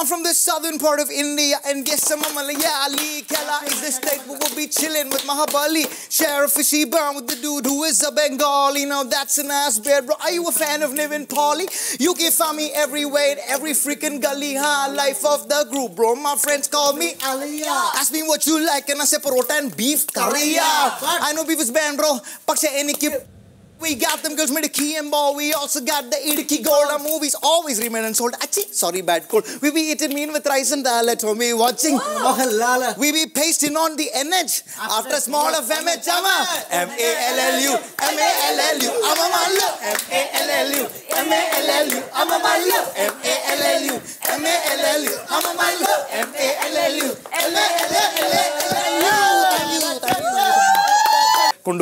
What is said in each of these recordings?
I'm from the southern part of India, and guess I'm a Malayali. Kala is the state where we'll be chilling with Mahabali. Sheriff Fishy Brown with the dude who is a Bengali. Now that's an ass bear, bro. Are you a fan of Nivin Pauly? You can find me everywhere every freaking gully. Huh? Life of the group, bro. My friends call me Aliyah. Ask me what you like, and I say parota and beef curry. I know beef is banned, bro. Paksha any we got them girls made a key and ball. We also got the Idiki Gold. Our movies always remain unsold. Achhi, sorry, bad cold. We be eating mean with rice and dal at home. We watching. Oh. Mohanlal. We be pasting on the NH after a small of MH. M A L L U. M A L L U. I'm a malu. M A L L U.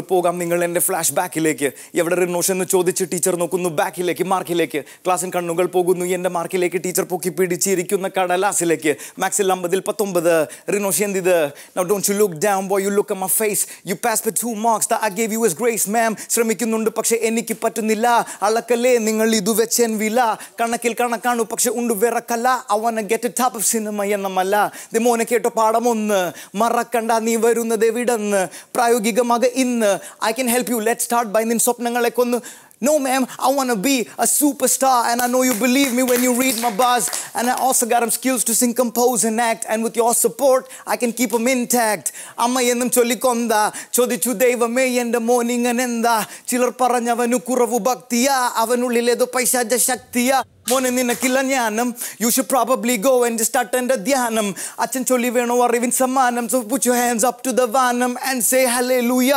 കൊണ്ടുപോകാം നിങ്ങൾ എന്റെ flash ബാക്കിലേക്ക് എവിടെ റിനോഷ് എന്ന് ചോദിച്ച് teacher നോക്കുന്നു? ബാക്കിലേക്ക് മാർക്കിലേക്ക് ക്ലാസ്സിൻ കണ്ണുകൾ പോകുന്നു. എന്റെ മാർക്കിലേക്ക് ടീച്ചർ പൊക്കി പിടിച്ചിരിക്കുന്ന കടലാസിലേക്ക്. മാക്സിൽ അമ്പതിൽ പത്തൊമ്പത്. Rinosh എന്തിത്? Now don't you look down boy you look my face you pass two marks I gave you as grace ma'am ശ്രമിക്കുന്നുണ്ട് പക്ഷെ എനിക്ക് പറ്റുന്നില്ല. അളക്കല്ലേ നിങ്ങൾ ഇത് വെച്ചൻ വില. കണക്കിൽ കണക്കാണു പക്ഷെ ഉണ്ട് വിറക്കല്ല. അവന ഗെറ്റ് ടോപ്പ് ഓഫ് സിനിമ എന്നമല്ല ദി മോനെ കേട്ടോ പാടമൊന്ന് മറക്കണ്ട നീ വരുന്നത് എവിടെന്ന്? പ്രായോഗികമാക ഇന്ന്. I can help you let start by നിൻ സ്വപ്നങ്ങളെ കൊന്ന് No, ma'am, I want to be a superstar, and I know you believe me when you read my bars. And I also got them skills to sing, compose, and act. And with your support, I can keep them intact. അമ്മ എന്നും ചൊല്ലിക്കൊന്ത ചോദിച്ചു ദൈവമേ എന്റെ മോർണിംഗനെന്താ ചിലർ പറഞ്ഞവനു കുറവു ഭക്തിയാ അവനുള്ളിലേതോ പൈശാച ശക്തിയാ മോനെ നിനക്കില്ല ജ്ഞാനം. You should probably go and start എന്റെ ധ്യാനം. അച്ഛൻ ചൊല്ലി വേണോ അറിവിൻ സമ്മാനം? So put you hands up to the Vaanam and say hallelujah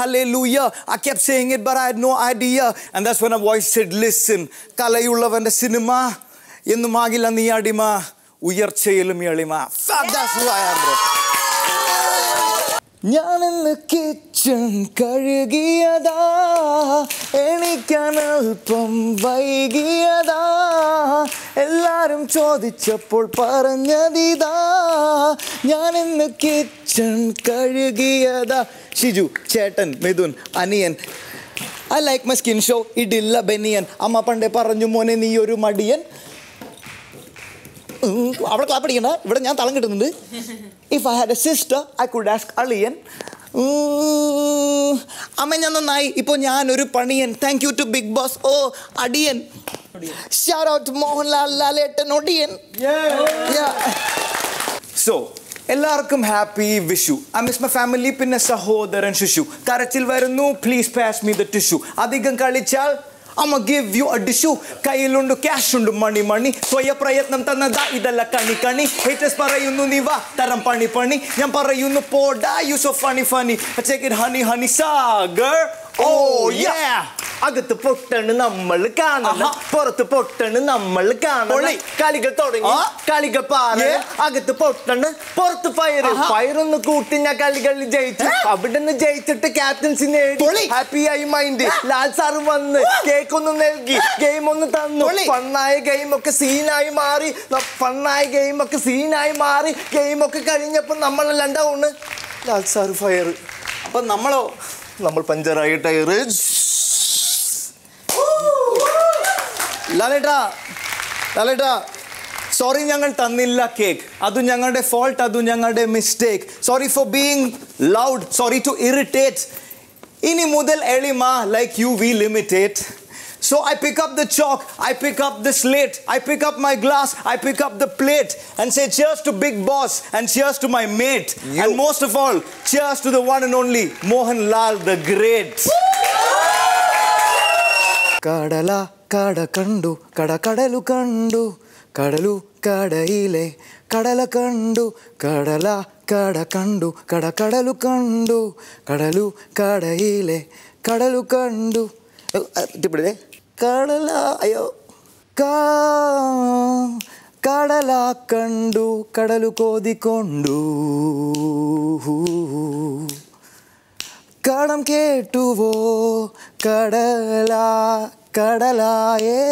hallelujah I keep saying it but I no idea and that's when a voice said listen കലയുള്ളവന്റെ സിനിമ എന്നും ആകില്ല നീ അടിമ ഉയർച്ചയിലും എളിമ. Fuck, കിച്ചൺ കഴുകിയതാ എണിക്കാനൽപ്പം വൈകിയതാ. എല്ലാരും ചോദിച്ചപ്പോൾ പറഞ്ഞതിതാ ഞാൻ ഇന്ന് കിച്ചൺ കഴുകിയതാ. ഷിജു ചേട്ടൻ മിഥുൻ അനിയൻ I like my skin show ഇടില്ല ബെനിയൻ. അമ്മ പണ്ടേ പറഞ്ഞു മോനെ നീ ഒരു മടിയൻ. അവിടെ ക്ലാപ്പ് അടിക്കണ്ട. ഇവിടെ ഞാൻ തളം കിട്ടുന്നുണ്ട്. If I had a sister I could ask അളിയൻ അമ്മ ഞാൻ നന്നായി. ഇപ്പോൾ ഞാൻ ഒരു Paniyan. Thank you to big boss ഓ അടിയൻ. ഔട്ട് മോഹൻലാൽ ലാലേട്ടൻ ഒടിയൻ. സോ എല്ലാവർക്കും happy Vishu. I miss my family പിന്നെ സഹോദരൻ ശിശു. കരച്ചിൽ വരുന്നു please pass me the tissue അധികം കളിച്ചാൽ ಅಮ್ಮ ಗಿವ್ ಯು ಅ ಡಿಶು ಕೈಲುಂಡು ಕ್ಯಾಶ್ ಉಂಡು ಮಣಿ ಮಣಿ ಸ್ವಯ ಪ್ರಯತ್ನ ತನ್ನದ ಇದೆಲ್ಲ ಕಣಿ ಕಣಿ ಹೇಟಸ್ ಪರಯುನು ನೀವ ತರಂ ಪಣಿ ಪಣಿ ಎಂ ಪರಯುನು ಪೋಡ you so funny funny check it honey honey Sagar oh yeah അകത്ത് പൊട്ടണ് നമ്മൾ കാണണം. പുറത്ത് പൊട്ടണ് നമ്മൾ കാണണം. കളികൾ തുടങ്ങി. കളികൾ പാറ അകത്ത് പൊട്ടണ്. പുറത്ത് ഫയർ ആഹാ. ഫയറൊന്ന് കൂട്ടി ഞാൻ കളികളിൽ ജയിച്ചു. അവിടെ നിന്ന് ജയിച്ചിട്ട് ക്യാപ്റ്റൻസി നേടി. ഹാപ്പി ആയി മൈൻഡ് ലാൽ സാർ വന്ന് കേക്ക് ഒന്ന് നൽകി. ഗെയിം ഒന്ന് തന്നു. ഫണ്ണായ ഗെയിം ഒക്കെ സീനായി മാറി. ഫണ്ണായ ഗെയിം ഒക്കെ സീനായി മാറി. ഗെയിം ഒക്കെ കഴിഞ്ഞപ്പോ നമ്മളെല്ലാം ഡൗണ് ലാൽ സാർ ഫയർ അപ്പൊ നമ്മളോ? നമ്മൾ പഞ്ചറായ ടയർ ലാലേട്ടാ ലാലേട്ടാ സോറി ഞങ്ങൾ തന്നില്ല കേക്ക് അത് ഞങ്ങളുടെ ഫോൾട്ട് അത് ഞങ്ങളുടെ mistake sorry for being loud sorry to irritate ഇനി മുതൽ എളിമ like you we limitate So I pick up the chalk, I pick up the slate, I pick up my glass, I pick up the plate and say cheers to Big Boss and cheers to my mate. And most of all, cheers to the one and only Mohan Lal the Great. കടല കട കണ്ടു കട കടലു കണ്ടു കടലു കടയിലെ കടല കണ്ടു കടല കട കണ്ടു കട കടലു കണ്ടു കടലു കടയിലെ കടലു കണ്ടു. ഏ, കടല അയ്യോ. കാ കടല കണ്ടു കടലു കോതിക്കൊണ്ടു കടം കേട്ടുവോ? കടല കടലായേ.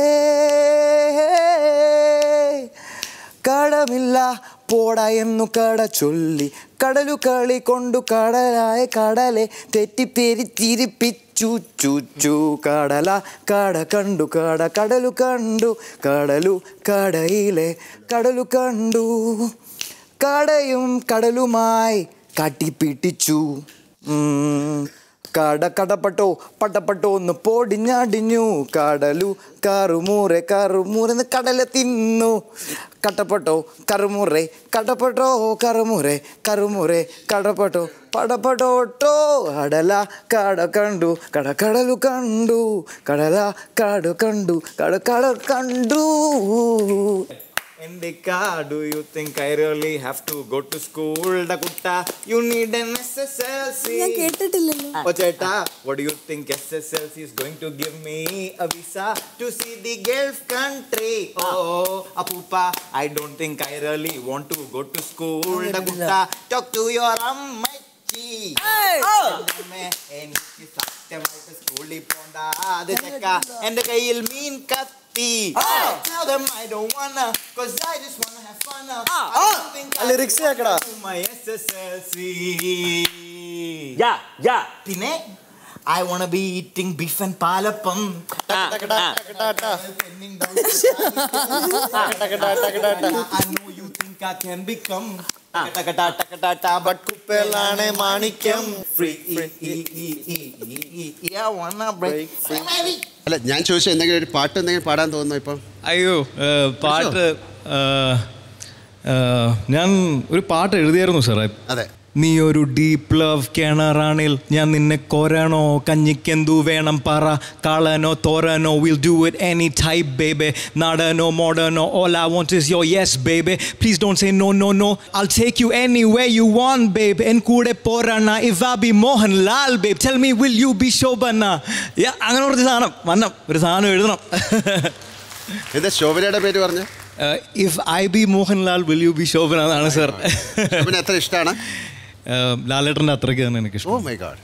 കടമില്ല പോട എന്നു കട ചൊല്ലി. കടലു കളി കൊണ്ടു കടലായ കടലെ തെറ്റിപ്പേരി തിരിപ്പിച്ചു ചുച്ചു. കടല കട കണ്ടു കട കടലു കണ്ടു. കടലു കടയിലെ കടലു കണ്ടു. കടയും കടലുമായി കട്ടിപ്പിട്ടിച്ചു. കട കടപ്പട്ടോ പട്ടപ്പട്ടോ ഒന്ന് പൊടിഞ്ഞടിഞ്ഞു. കടലു കറുമൂറെ കറുമൂറെന്ന് കടല തിന്നു. കട്ടപ്പട്ടോ കറുമുറെ കടപ്പട്ടോ കറുമുറെ കറുമുറെ കടപ്പട്ടോ പടപ്പെട്ടോട്ടോ. കടല കട കണ്ടു കട കടലു കണ്ടു. കടല കട കണ്ടു കട കട കണ്ടു. Indika, do you think I really have to go to school? Da kutta, you need an SSLC. ഞാൻ കേട്ടിട്ടില്ലല്ലോ Oh, Cheta, what do you think SSLC is going to give me a visa to see the Gulf country? Oh, Apupa, I don't think I really want to go to school. Da kutta, talk to your അമ്മച്ചി അമ്മേ, എനിക്ക് സത്യമായിട്ട് സ്കൂളിൽ പോണ്ട അത് ചെക്ക എന്റെ കയ്യിൽ മീൻ കത്തി Tell them I don't wanna, cause I just wanna have fun. I don't think I lyrics കേക്കടാ. do my SSLC. Yeah, yeah. പിന്നെ I wanna be eating beef and palappam I know you think I can become but കുപ്പേലാണ് മാണിക്യം അല്ല ഞാൻ ചോദിച്ചു എന്തെങ്കിലും ഒരു പാട്ട് എന്തെങ്കിലും പാടാൻ തോന്നുന്നു ഇപ്പം അയ്യോ പാട്ട് ഞാൻ ഒരു പാട്ട് എഴുതിയായിരുന്നു സാറേ അതെ നീ ഒരു ഡീപ്പ് ലവ് കിണറാണിൽ. ഞാൻ നിന്നെ കൊരണോ കഞ്ഞിക്കെന്തു വേണം പറ. കാളനോ തോരനോ will do it any type baby നടനോ മോഡനോ all I want is your yes baby please don't say no no no I take you anyway you want babe N കൂടെ പോരണ if I be Mohanlal babe tell me will you be Shobhana? അങ്ങനെ കുറച്ച് സാധനം. വന്നം. ഒരു സാധനം എഴുതണം. എന്താ ശോഭനയുടെ പേര് പറഞ്ഞു? If I be Mohanlal will you be Shobhana എന്നാണ് സർ എത്ര ഇഷ്ടമാണ്? ലാലേട്ടന്റെ അത്രയ്ക്ക് തന്നെ എനിക്ക് ഓ മൈ ഗാഡ്